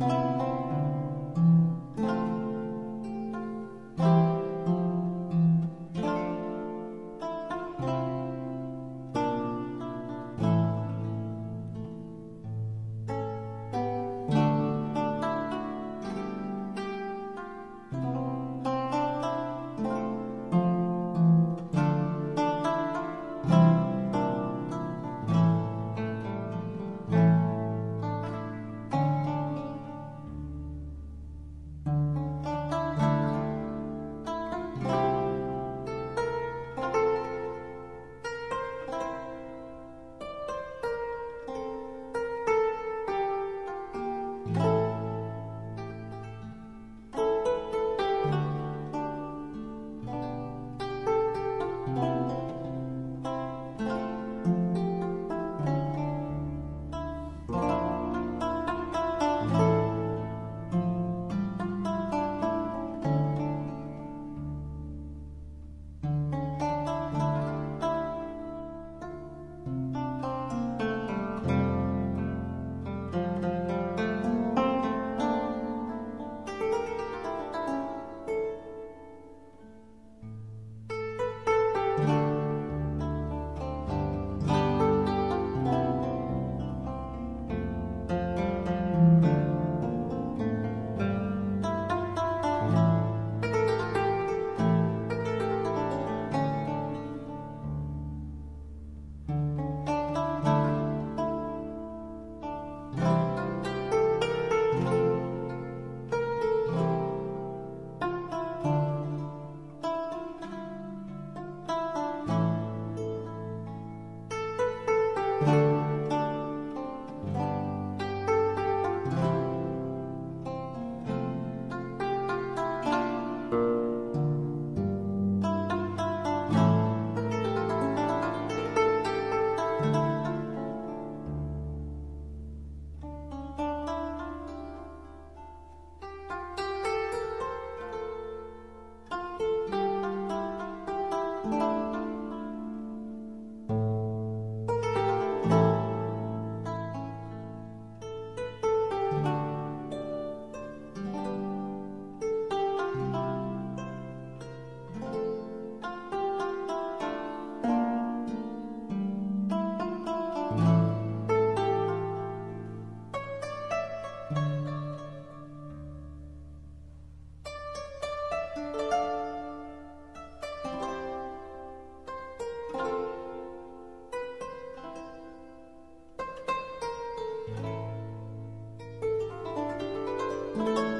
you Bye.